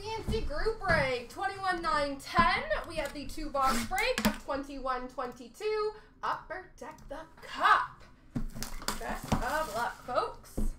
CNC group break 21 9 10. We have the two box break of 21 22. Upper Deck the Cup. Best of luck, folks.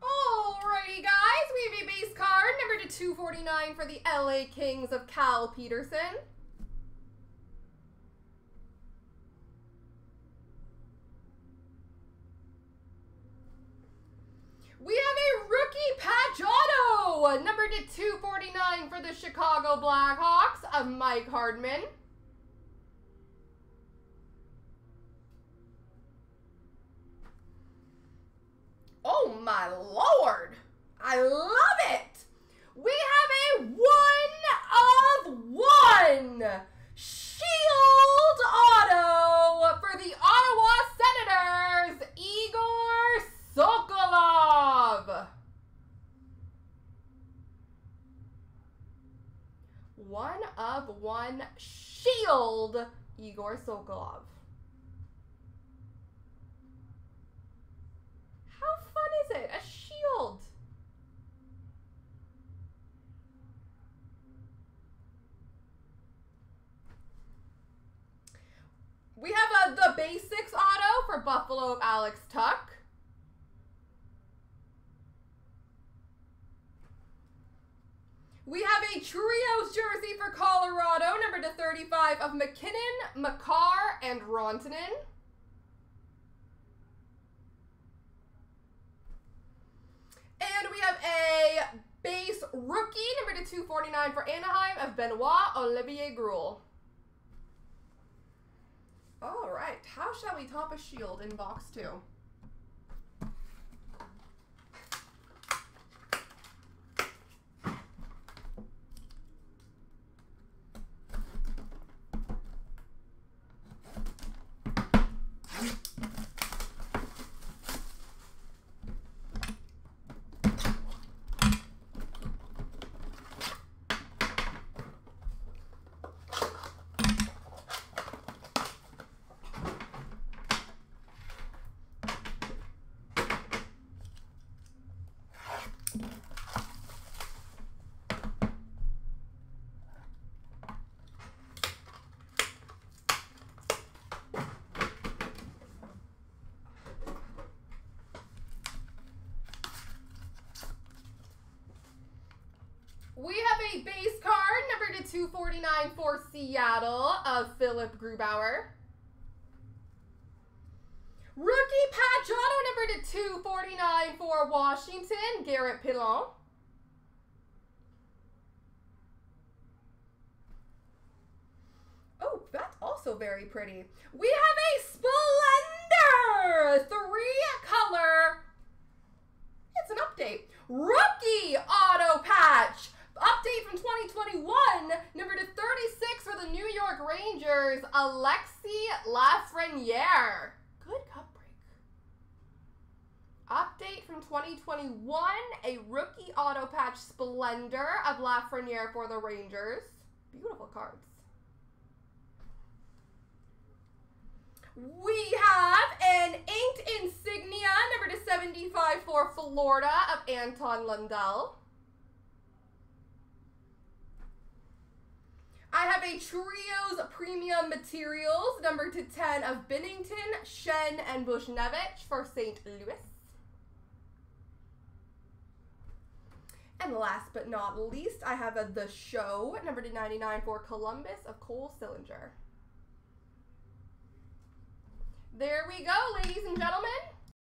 Alrighty, guys, we have a base card, number to 249 for the LA Kings of Cal Petersen. We have a rookie patch auto, number to 249 for the Chicago Blackhawks of Mike Hardman. Oh my lord! I love it! We have a one of one shield auto for the Ottawa Senators, Egor Sokolov. One of one shield, Egor Sokolov. How fun is it? A shield. We basics auto for Buffalo of Alex Tuch. We have a trios jersey for Colorado, number to 35 of MacKinnon, Makar, and Rantanen. And we have a base rookie, number to 249 for Anaheim of Benoit Olivier Groulx. All right, how shall we top a shield in box two? We have base card, number to 249 for Seattle of Philipp Grubauer. Rookie patch auto number to 249 for Washington, Garrett Pilon. Oh, that's also very pretty. We have a Splendor! Three color. It's an update. Rookie auto patch. Update from 2021. Number to 36 for the New York Rangers, Alexis Lafreniere. Good cup break. Update from 2021. A rookie auto patch Splendor of Lafreniere for the Rangers. Beautiful cards. We have an inked insignia, number to 75 for Florida of Anton Lundell. I have a Trios Premium Materials, number to 10 of Binnington, Schenn, and Buchnevich for St. Louis. And last but not least, I have a The Show, number to 99 for Columbus of Cole Sillinger. There we go, ladies and gentlemen.